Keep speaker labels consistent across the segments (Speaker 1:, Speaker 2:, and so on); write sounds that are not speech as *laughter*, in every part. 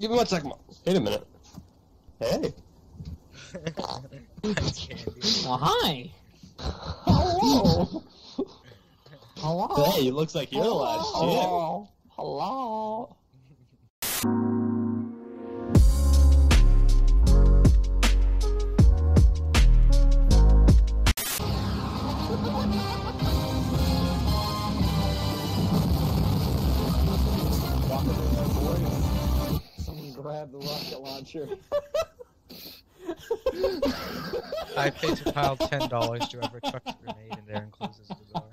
Speaker 1: Give me one second. Wait a minute. Hey. *laughs*
Speaker 2: Oh, hi.
Speaker 1: Hello.
Speaker 2: Hello.
Speaker 1: Hey, it looks like you're the last shit.
Speaker 2: Hello. Hello. *laughs*
Speaker 3: Someone grab the rocket launcher. *laughs*
Speaker 4: I paid to pile ten dollars to whoever chucks a grenade in there and closes the door.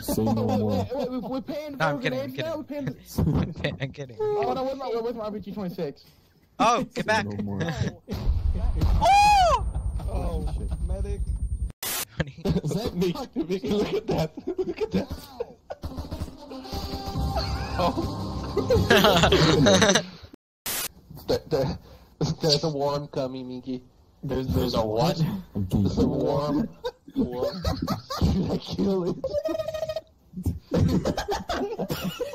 Speaker 4: *laughs*
Speaker 3: Say no more. Wait, wait, we're paying for
Speaker 4: No, I'm kidding, I'm
Speaker 3: grenades now?
Speaker 4: kidding.
Speaker 3: We're paying *laughs*
Speaker 4: I'm kidding.
Speaker 3: Oh, no, where's my, where's my RPG 26?
Speaker 4: Oh, get back!
Speaker 3: No more.
Speaker 4: oh!
Speaker 3: Oh, medic.
Speaker 4: Funny.
Speaker 1: Is that me? Look at that. Look at that. Oh. There, there, there's a worm coming, Mickey. There's there's a what? *laughs* There's a worm. Worm. Should *laughs* I kill it? *laughs*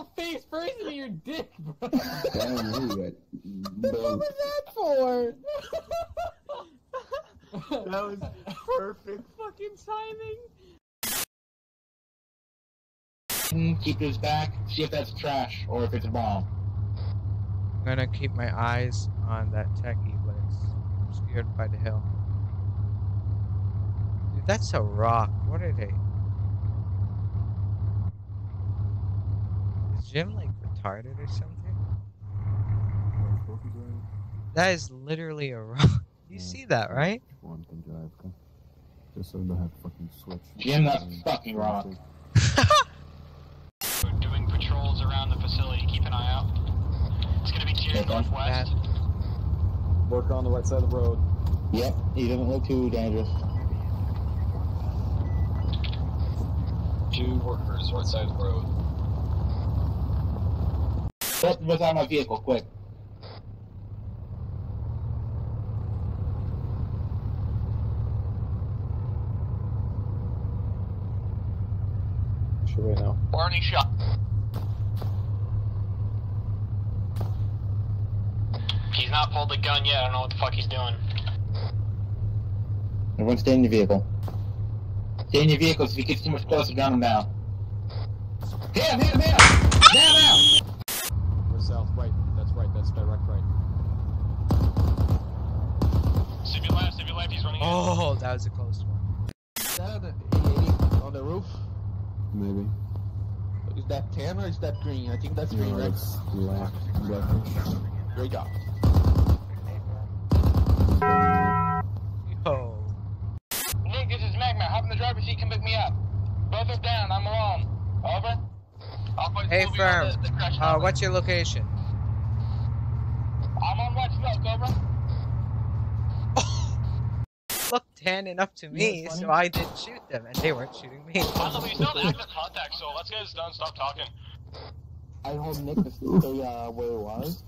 Speaker 2: No face first in your dick, bro. *laughs*
Speaker 3: Damn, you got. *laughs*
Speaker 2: What was that for? *laughs*
Speaker 1: That was perfect fucking timing.
Speaker 5: Mm, keep his back, see if that's trash or if it's a bomb.
Speaker 4: I'm gonna keep my eyes on that techie, but it's obscured by the hill. Dude, that's a rock. What are they? Jim like retarded or something? That is literally a rock. *laughs* You
Speaker 3: Yeah.
Speaker 4: see that, right?
Speaker 3: One can drive. okay? Just so they don't have to fucking switch.
Speaker 5: Jim, that's fucking rock.
Speaker 6: We're doing patrols around the facility. Keep an eye out. It's gonna be to your
Speaker 5: Okay.
Speaker 6: northwest.
Speaker 3: Worker on the right side of the road.
Speaker 5: Yep, he doesn't look too dangerous.
Speaker 6: Two workers, right side of the road.
Speaker 5: What, what's on my vehicle? Quick.
Speaker 3: Should right now.
Speaker 6: Warning shot. He's not pulled the gun yet. I don't know what the fuck he's doing.
Speaker 5: Everyone stay in your vehicle. Stay in your vehicles. If he gets too much closer, gun him down. Hit him, hit him, hit him! Down, down!
Speaker 3: We're south, right. That's right. That's direct right.
Speaker 6: Civil left, civil left. He's running. in.
Speaker 4: Oh, that was a close one.
Speaker 1: Is that an 880 on the roof?
Speaker 3: Maybe.
Speaker 1: Is that tan or is that green? I think that's green,
Speaker 3: No,
Speaker 1: right?
Speaker 3: it's black. Blackish.
Speaker 1: Great job.
Speaker 4: Yo.
Speaker 6: Nick, this is Magma. Hop in the driver's seat. Come pick me up.
Speaker 4: Hey,
Speaker 6: Sylvia on
Speaker 4: firm.
Speaker 6: the- the
Speaker 4: Uh, what's your location?
Speaker 6: I'm on West Milk. Over. *laughs*
Speaker 4: Looked standing up to me,
Speaker 3: what's
Speaker 4: so I didn't shoot them, and they weren't shooting me.
Speaker 6: By the way, still have active contact, so let's get this done. Stop talking.
Speaker 1: I hope Nick is stay uh, where he was.